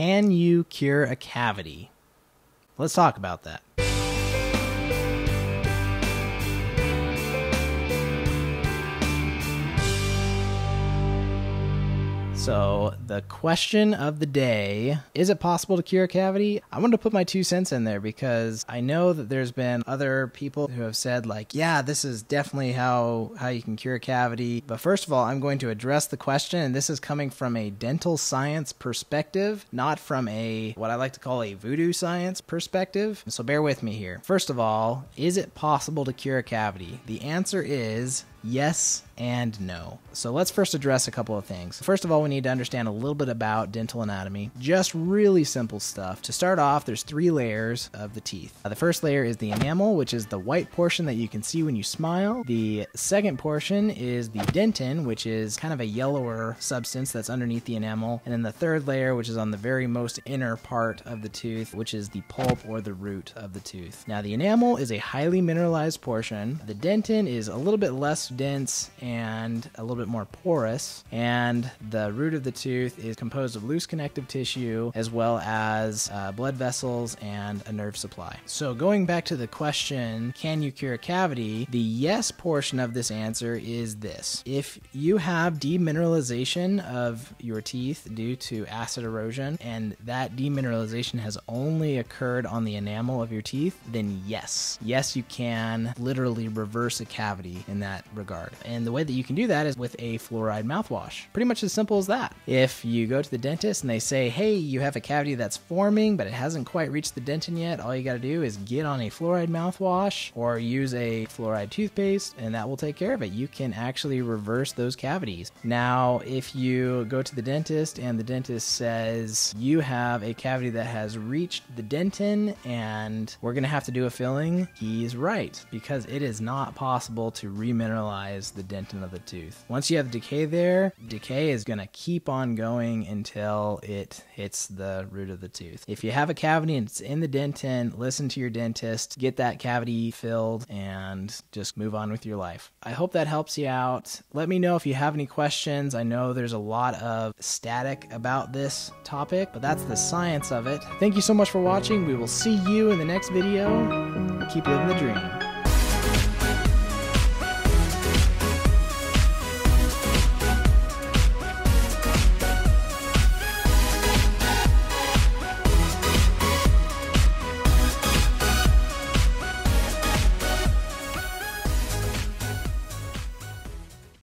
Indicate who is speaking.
Speaker 1: Can you cure a cavity? Let's talk about that. So, the question of the day is it possible to cure a cavity? I wanted to put my two cents in there because I know that there's been other people who have said, like, yeah, this is definitely how, how you can cure a cavity. But first of all, I'm going to address the question, and this is coming from a dental science perspective, not from a what I like to call a voodoo science perspective. So, bear with me here. First of all, is it possible to cure a cavity? The answer is Yes and no. So let's first address a couple of things. First of all, we need to understand a little bit about dental anatomy. Just really simple stuff. To start off, there's three layers of the teeth. Uh, the first layer is the enamel, which is the white portion that you can see when you smile. The second portion is the dentin, which is kind of a yellower substance that's underneath the enamel. And then the third layer, which is on the very most inner part of the tooth, which is the pulp or the root of the tooth. Now, the enamel is a highly mineralized portion. The dentin is a little bit less dense and a little bit more porous. And the root of the tooth is composed of loose connective tissue as well as uh, blood vessels and a nerve supply. So, going back to the question, can you cure a cavity? The yes portion of this answer is this. If you have demineralization of your teeth due to acid erosion and that demineralization has only occurred on the enamel of your teeth, then yes. Yes, you can literally reverse a cavity in that regard. And the way that you can do that is with a fluoride mouthwash. Pretty much as simple as that. If you go to the dentist and they say, hey, you have a cavity that's forming, but it hasn't quite reached the dentin yet, all you got to do is get on a fluoride mouthwash or use a fluoride toothpaste, and that will take care of it. You can actually reverse those cavities. Now, if you go to the dentist and the dentist says you have a cavity that has reached the dentin and we're to have to do a filling, he's right because it is not possible to remineralize the dentin of the tooth. Once you have decay there, decay is going to keep on going until it hits the root of the tooth. If you have a cavity and it's in the dentin, listen to your dentist, get that cavity filled, and just move on with your life. I hope that helps you out. Let me know if you have any questions. I know there's a lot of static about this topic, but that's the science of it. Thank you so much for watching. We will see you in the next video. Keep living the dream.